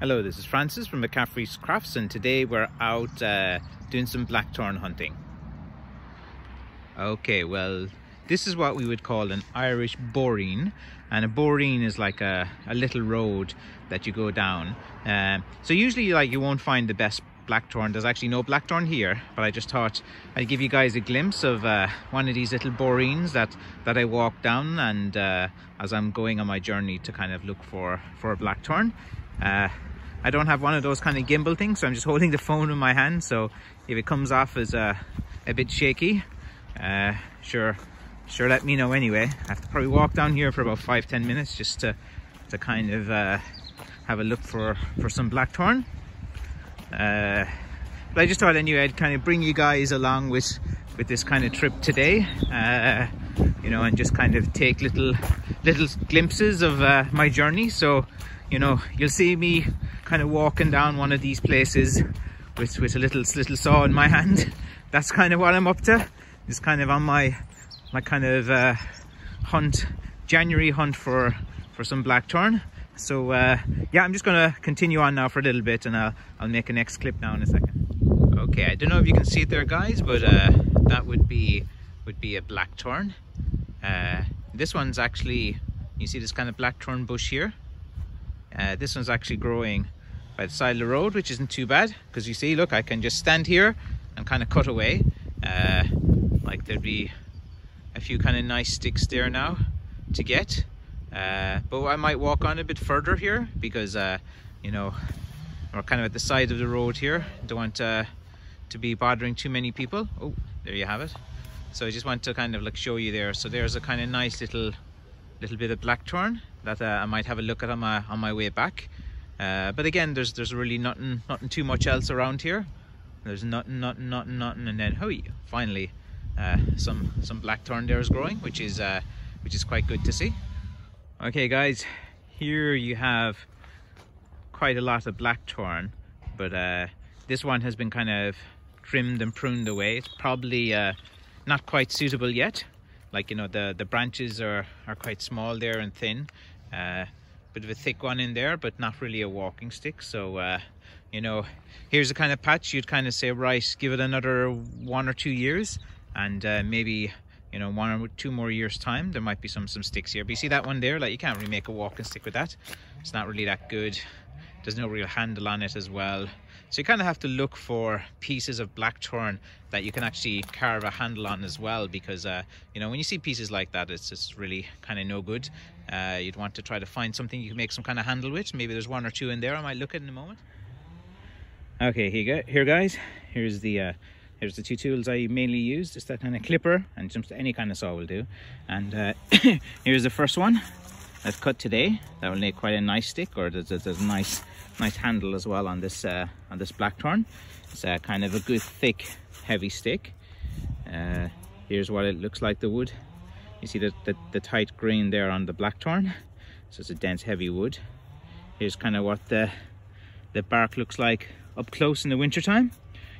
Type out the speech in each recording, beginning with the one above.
Hello, this is Francis from McCaffrey's Crafts and today we're out uh, doing some blackthorn hunting. Okay, well this is what we would call an Irish boreen and a boreen is like a, a little road that you go down. Um, so usually like you won't find the best blackthorn. There's actually no blackthorn here, but I just thought I'd give you guys a glimpse of uh, one of these little boreens that, that I walk down and uh, as I'm going on my journey to kind of look for, for a blackthorn. Uh, I don't have one of those kind of gimbal things, so I'm just holding the phone in my hand. So if it comes off as a, a bit shaky, uh, sure, sure let me know anyway. I have to probably walk down here for about five, 10 minutes just to, to kind of uh, have a look for, for some blackthorn. Uh, but I just thought anyway, I'd kind of bring you guys along with, with this kind of trip today. Uh, you know, and just kind of take little, little glimpses of uh, my journey. So, you know, you'll see me kind of walking down one of these places with, with a little, little saw in my hand. That's kind of what I'm up to. It's kind of on my, my kind of uh, hunt, January hunt for, for some blackthorn. So uh, yeah, I'm just gonna continue on now for a little bit and I'll, I'll make a next clip now in a second. Okay, I don't know if you can see it there guys, but uh, that would be would be a blackthorn. Uh, this one's actually, you see this kind of blackthorn bush here? Uh, this one's actually growing by the side of the road, which isn't too bad because you see, look, I can just stand here and kind of cut away. Uh, like there'd be a few kind of nice sticks there now to get. Uh, but I might walk on a bit further here because, uh, you know, we're kind of at the side of the road here. Don't want uh, to be bothering too many people. Oh, there you have it. So I just want to kind of like show you there. So there's a kind of nice little little bit of blackthorn that uh, I might have a look at on my on my way back. Uh, but again, there's there's really nothing nothing too much else around here. There's nothing, nothing, nothing, nothing, and then oh, finally, uh, some some blackthorn there is growing, which is uh, which is quite good to see. Okay, guys, here you have quite a lot of blackthorn, but uh, this one has been kind of trimmed and pruned away. It's probably uh, not quite suitable yet. Like you know, the the branches are are quite small there and thin. Uh, bit of a thick one in there but not really a walking stick. So uh, you know here's the kind of patch you'd kind of say right give it another one or two years and uh, maybe you know one or two more years time there might be some some sticks here. But you see that one there? Like you can't really make a walking stick with that. It's not really that good. There's no real handle on it as well so you kind of have to look for pieces of blackthorn that you can actually carve a handle on as well because uh, you know when you see pieces like that it's just really kind of no good. Uh, you'd want to try to find something you can make some kind of handle with. Maybe there's one or two in there. I might look at in a moment. Okay here, go, here guys. Here's the uh, here's the two tools I mainly use. Just that kind of clipper and just any kind of saw will do. And uh, here's the first one I've cut today. That will make quite a nice stick or there's, there's a nice nice handle as well on this uh, on this blackthorn it's uh, kind of a good thick heavy stick. Uh, here's what it looks like the wood. You see the, the, the tight grain there on the blackthorn so it's a dense heavy wood. Here's kind of what the the bark looks like up close in the winter time.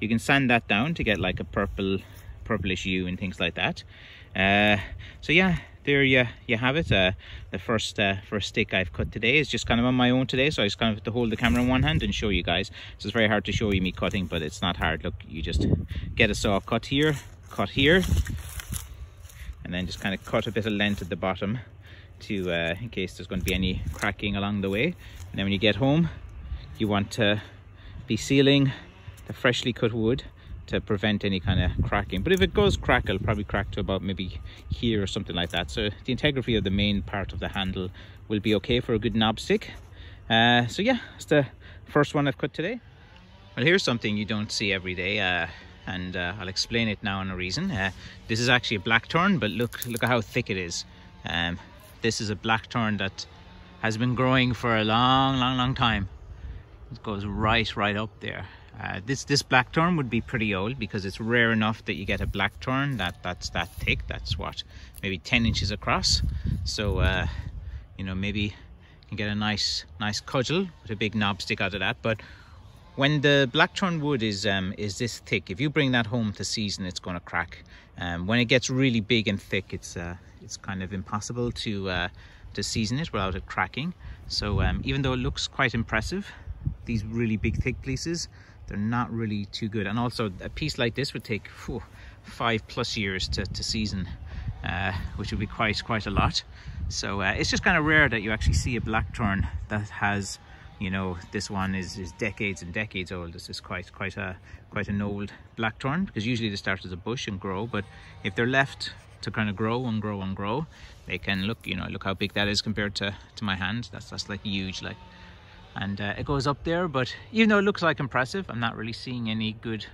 You can sand that down to get like a purple purplish hue and things like that. Uh, so yeah there you you have it. Uh, the first uh, first stick I've cut today is just kind of on my own today so I just kind of have to hold the camera in one hand and show you guys. So it's very hard to show you me cutting but it's not hard. Look you just get a saw cut here cut here and then just kind of cut a bit of length at the bottom to uh, in case there's going to be any cracking along the way. And then when you get home you want to be sealing the freshly cut wood to prevent any kind of cracking. But if it goes crack it'll probably crack to about maybe here or something like that. So the integrity of the main part of the handle will be okay for a good knob stick. Uh, so yeah it's the first one I've cut today. Well here's something you don't see every day uh, and uh, I'll explain it now in a reason. Uh, this is actually a blackthorn but look look at how thick it is. Um, this is a blackthorn that has been growing for a long long long time. It goes right right up there uh, this this blackthorn would be pretty old because it's rare enough that you get a blackthorn that that's that thick. That's what maybe 10 inches across. So uh, you know maybe you can get a nice nice cudgel with a big knob stick out of that. But when the blackthorn wood is um, is this thick, if you bring that home to season, it's going to crack. Um, when it gets really big and thick, it's uh, it's kind of impossible to uh, to season it without it cracking. So um, even though it looks quite impressive, these really big thick pieces, they're not really too good. And also a piece like this would take whew, five plus years to, to season, uh, which would be quite, quite a lot. So uh, it's just kind of rare that you actually see a blackthorn that has, you know, this one is, is decades and decades old. This is quite, quite a, quite an old blackthorn because usually they start as a bush and grow. But if they're left to kind of grow and grow and grow, they can look, you know, look how big that is compared to, to my hand. That's, that's like huge, like and uh, it goes up there but even though it looks like impressive I'm not really seeing any good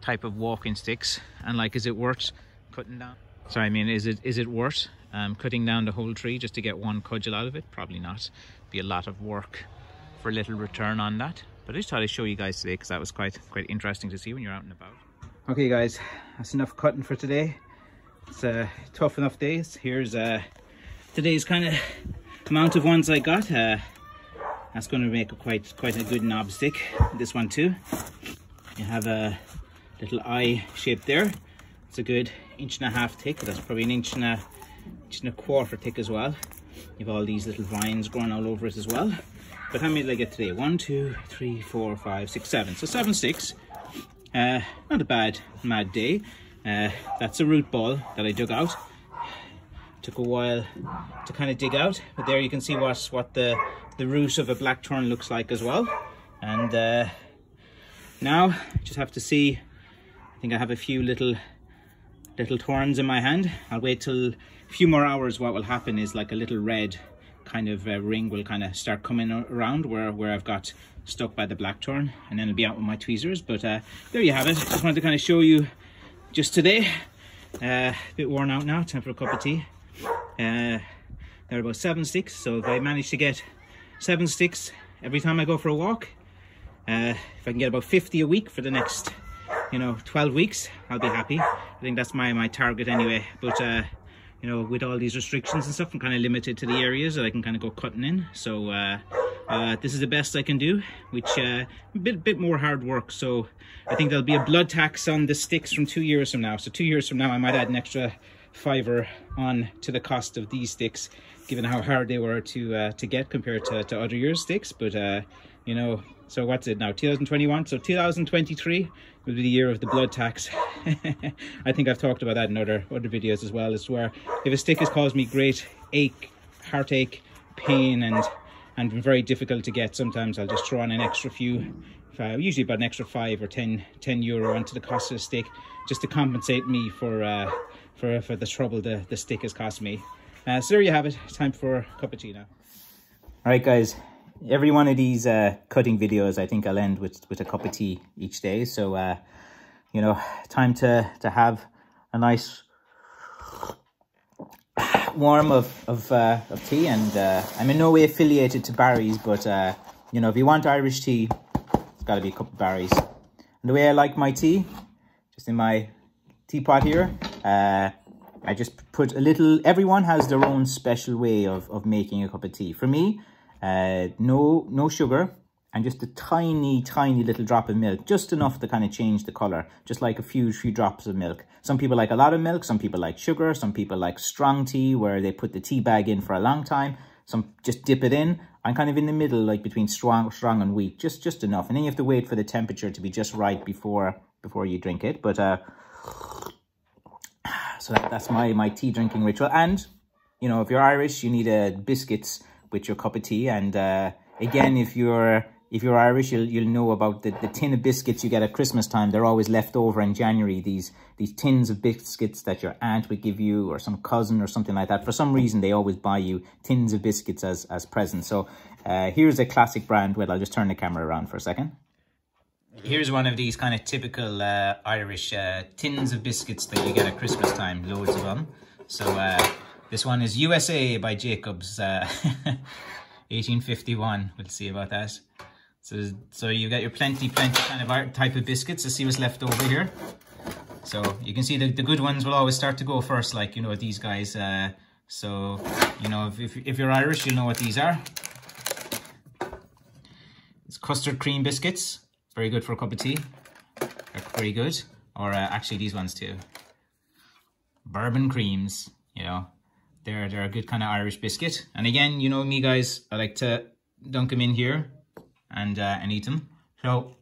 type of walking sticks. And like is it worth cutting down? So I mean is it is it worth um, cutting down the whole tree just to get one cudgel out of it? Probably not. Be a lot of work for a little return on that. But I just thought I'd show you guys today because that was quite quite interesting to see when you're out and about. Okay guys that's enough cutting for today. It's a tough enough day here's uh today's kind of amount of ones I got uh that's going to make a quite quite a good knob stick this one too. You have a little eye shape there. It's a good inch and a half thick that's probably an inch and a inch and a quarter thick as well. You have all these little vines growing all over it as well. But how many did i get today? One two three four five six seven. So seven sticks uh not a bad mad day. Uh that's a root ball that i dug out. Took a while to kind of dig out but there you can see what what the the root of a blackthorn looks like as well. And uh, now just have to see. I think I have a few little little thorns in my hand. I'll wait till a few more hours. What will happen is like a little red kind of uh, ring will kind of start coming around where where I've got stuck by the blackthorn and then it'll be out with my tweezers. But uh, there you have it. Just wanted to kind of show you just today. Uh, a bit worn out now. Time for a cup of tea. Uh, there are about seven sticks so if I manage to get seven sticks every time I go for a walk. Uh, if I can get about 50 a week for the next you know 12 weeks I'll be happy. I think that's my my target anyway. But uh, you know with all these restrictions and stuff I'm kind of limited to the areas that I can kind of go cutting in. So uh, uh, this is the best I can do which uh, a bit, bit more hard work. So I think there'll be a blood tax on the sticks from two years from now. So two years from now I might add an extra fiver on to the cost of these sticks given how hard they were to uh, to get compared to, to other years sticks. But uh, you know so what's it now? 2021 so 2023 will be the year of the blood tax. I think I've talked about that in other other videos as well as where if a stick has caused me great ache heartache pain and and very difficult to get sometimes I'll just throw on an extra few uh, usually about an extra five or 10 10 euro onto the cost of the stick just to compensate me for uh, for, for the trouble the, the stick has cost me. Uh, so there you have it. Time for a cup of tea now. All right, guys. Every one of these uh, cutting videos, I think I'll end with, with a cup of tea each day. So, uh, you know, time to, to have a nice warm of, of, uh, of tea. And uh, I'm in no way affiliated to Barry's, but, uh, you know, if you want Irish tea, it's got to be a cup of Barry's. And the way I like my tea, just in my teapot here. Uh, I just put a little, everyone has their own special way of, of making a cup of tea. For me, uh, no, no sugar and just a tiny, tiny little drop of milk, just enough to kind of change the color, just like a few, few drops of milk. Some people like a lot of milk, some people like sugar, some people like strong tea where they put the tea bag in for a long time. Some just dip it in. I'm kind of in the middle, like between strong, strong and weak, just, just enough. And then you have to wait for the temperature to be just right before, before you drink it. But, uh, so that, that's my, my tea drinking ritual. And, you know, if you're Irish, you need a biscuits with your cup of tea. And uh, again, if you're if you're Irish, you'll you'll know about the, the tin of biscuits you get at Christmas time. They're always left over in January. These these tins of biscuits that your aunt would give you or some cousin or something like that. For some reason, they always buy you tins of biscuits as, as presents. So uh, here's a classic brand. Well, I'll just turn the camera around for a second. Here's one of these kind of typical uh, Irish uh, tins of biscuits that you get at Christmas time, loads of them. So uh, this one is USA by Jacobs, 1851. Uh, we'll see about that. So, so you got your plenty, plenty kind of type of biscuits. Let's see what's left over here. So you can see the, the good ones will always start to go first, like, you know, these guys. Uh, so, you know, if, if, if you're Irish, you'll know what these are. It's custard cream biscuits. Very good for a cup of tea. They're very good. Or uh, actually these ones too. Bourbon creams, you know. They're, they're a good kind of Irish biscuit. And again, you know me guys, I like to dunk them in here. and uh, and eat them. So,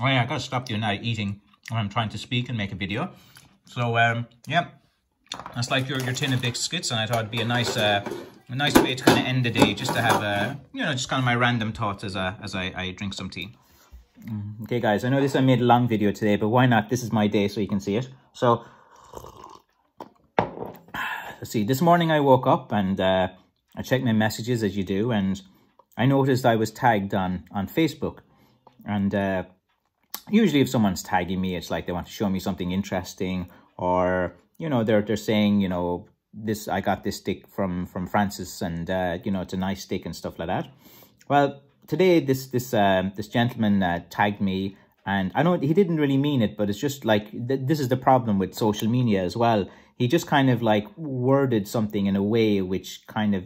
oh yeah, I gotta stop doing that eating when I'm trying to speak and make a video. So um, yeah, that's like your your tin of biscuits, and I thought it'd be a nice uh, a nice way to kind of end the day, just to have a you know just kind of my random thoughts as I as I, I drink some tea. Mm, okay, guys, I know this I made a long video today, but why not? This is my day, so you can see it. So let's see. This morning I woke up and uh, I checked my messages as you do, and I noticed I was tagged on on Facebook, and uh, usually if someone's tagging me, it's like they want to show me something interesting, or you know they're they're saying you know this I got this stick from from Francis, and uh, you know it's a nice stick and stuff like that. Well, today this this um, this gentleman uh, tagged me and I know he didn't really mean it, but it's just like th this is the problem with social media as well. He just kind of like worded something in a way which kind of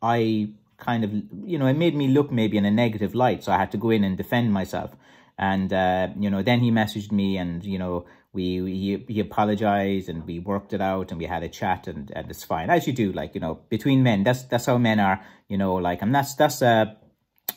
I kind of you know it made me look maybe in a negative light, so I had to go in and defend myself. And uh, you know, then he messaged me, and you know, we, we he apologized, and we worked it out, and we had a chat, and and it's fine. As you do, like you know, between men. That's that's how men are, you know, like, and that's that's uh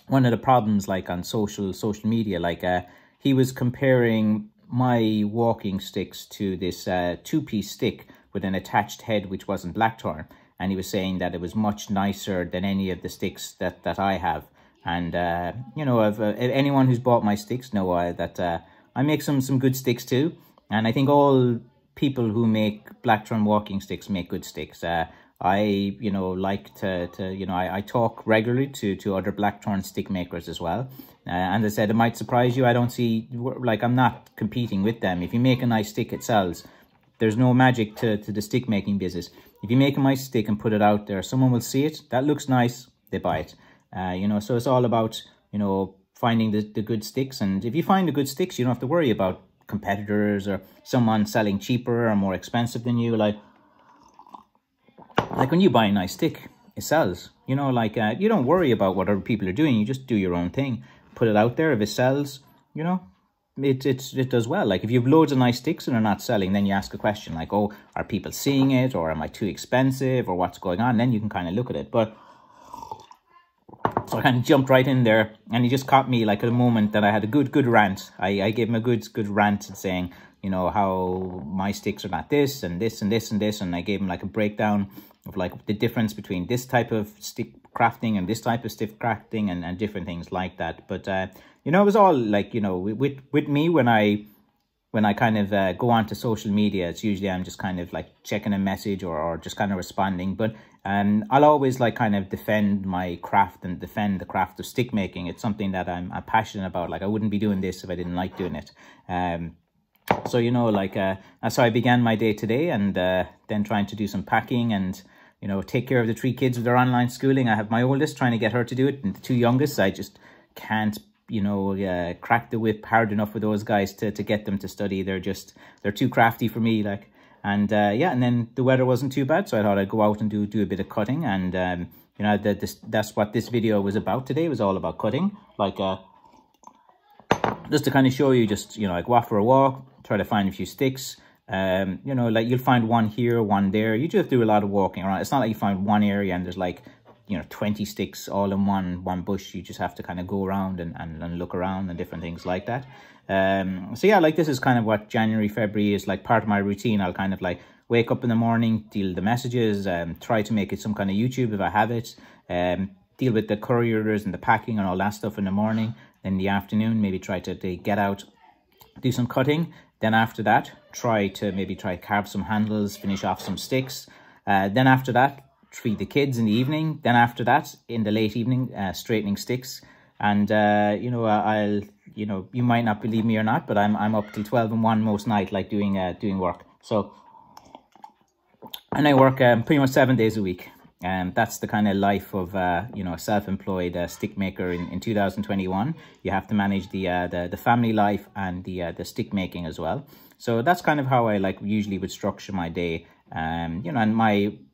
one of the problems, like on social social media, like uh he was comparing my walking sticks to this uh, two-piece stick with an attached head which wasn't blackthorn and he was saying that it was much nicer than any of the sticks that that I have and uh, you know if, uh, anyone who's bought my sticks know uh, that uh, I make some some good sticks too and I think all people who make blackthorn walking sticks make good sticks uh, I, you know, like to, to you know, I, I talk regularly to, to other blackthorn stick makers as well. Uh, and I said, it might surprise you. I don't see, like, I'm not competing with them. If you make a nice stick, it sells. There's no magic to, to the stick making business. If you make a nice stick and put it out there, someone will see it. That looks nice. They buy it. Uh, you know, so it's all about, you know, finding the, the good sticks. And if you find the good sticks, you don't have to worry about competitors or someone selling cheaper or more expensive than you. Like, like when you buy a nice stick, it sells. You know, like uh, you don't worry about what other people are doing. You just do your own thing. Put it out there. If it sells, you know, it, it, it does well. Like if you have loads of nice sticks and they're not selling, then you ask a question like, oh, are people seeing it? Or am I too expensive? Or what's going on? And then you can kind of look at it. But so I kind of jumped right in there and he just caught me like at a moment that I had a good, good rant. I, I gave him a good, good rant saying, you know, how my sticks are not this and this and this and this. And I gave him like a breakdown of like the difference between this type of stick crafting and this type of stick crafting and, and different things like that. But, uh, you know, it was all like, you know, with, with me when I, when I kind of uh, go onto social media, it's usually I'm just kind of like checking a message or, or just kind of responding. But um, I'll always like kind of defend my craft and defend the craft of stick making. It's something that I'm, I'm passionate about. Like I wouldn't be doing this if I didn't like doing it. Um, so, you know, like, uh, so I began my day today and uh, then trying to do some packing and, you know, take care of the three kids with their online schooling. I have my oldest trying to get her to do it and the two youngest, I just can't, you know, uh, crack the whip hard enough with those guys to, to get them to study. They're just, they're too crafty for me, like, and uh, yeah, and then the weather wasn't too bad, so I thought I'd go out and do, do a bit of cutting and, um, you know, that this, that's what this video was about today, was all about cutting, like, uh, just to kind of show you just, you know, like out for a walk, try to find a few sticks. Um, you know, like you'll find one here, one there. You just do a lot of walking around. It's not like you find one area and there's like, you know, 20 sticks all in one one bush. You just have to kind of go around and, and, and look around and different things like that. Um, so yeah, like this is kind of what January, February is like part of my routine. I'll kind of like wake up in the morning, deal the messages, um, try to make it some kind of YouTube if I have it, um, deal with the couriers and the packing and all that stuff in the morning. In the afternoon, maybe try to, to get out, do some cutting, then after that, try to maybe try carve some handles, finish off some sticks. Uh, then after that, feed the kids in the evening. Then after that, in the late evening, uh, straightening sticks. And, uh, you know, I'll, you know, you might not believe me or not, but I'm, I'm up till 12 and 1 most night, like doing, uh, doing work. So, and I work um, pretty much seven days a week. And that's the kind of life of, uh, you know, a self-employed uh, stick maker in, in 2021. You have to manage the, uh, the, the family life and the, uh, the stick making as well. So that's kind of how I like usually would structure my day. Um, you know, and my,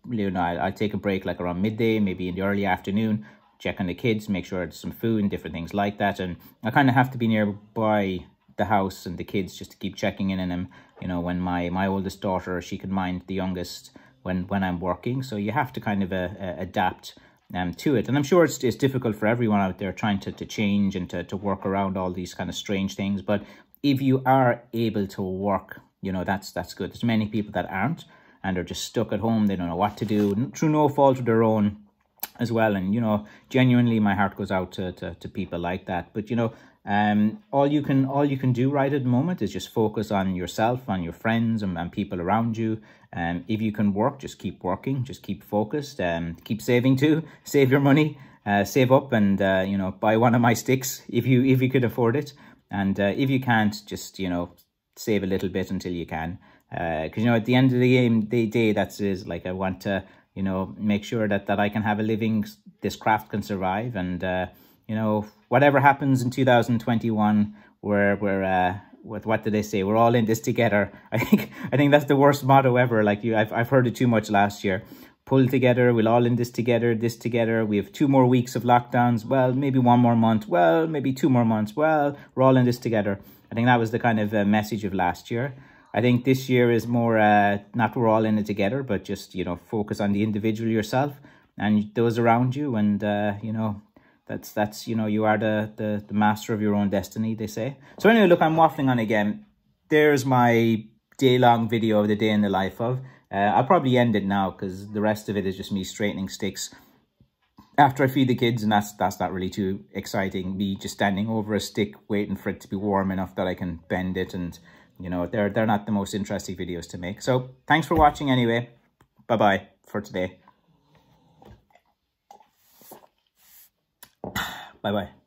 you know, I, I take a break like around midday, maybe in the early afternoon, check on the kids, make sure there's some food and different things like that. And I kind of have to be nearby the house and the kids just to keep checking in on them. You know, when my, my oldest daughter, she can mind the youngest when when I'm working. So you have to kind of uh, uh, adapt um, to it. And I'm sure it's, it's difficult for everyone out there trying to, to change and to, to work around all these kind of strange things. But if you are able to work, you know, that's that's good. There's many people that aren't and are just stuck at home. They don't know what to do through no fault of their own as well. And, you know, genuinely my heart goes out to, to, to people like that. But, you know, um, all you can all you can do right at the moment is just focus on yourself, on your friends and, and people around you. Um, if you can work, just keep working, just keep focused, and um, keep saving too. Save your money, uh, save up, and uh, you know buy one of my sticks if you if you could afford it. And uh, if you can't, just you know save a little bit until you can. Because uh, you know at the end of the game, the day that's is like I want to you know make sure that that I can have a living, this craft can survive, and uh, you know whatever happens in 2021, we're we're uh, with what did they say? We're all in this together. I think I think that's the worst motto ever. Like you, I've I've heard it too much last year. Pull together. We'll all in this together. This together. We have two more weeks of lockdowns. Well, maybe one more month. Well, maybe two more months. Well, we're all in this together. I think that was the kind of uh, message of last year. I think this year is more uh, not we're all in it together, but just you know focus on the individual yourself and those around you, and uh, you know that's that's you know you are the, the the master of your own destiny. They say. So anyway, look, I'm waffling on again. There's my day long video of the day in the life of. Uh, I'll probably end it now because the rest of it is just me straightening sticks after I feed the kids, and that's that's not really too exciting. Me just standing over a stick waiting for it to be warm enough that I can bend it, and you know they're they're not the most interesting videos to make. So thanks for watching anyway. Bye bye for today. Bye bye.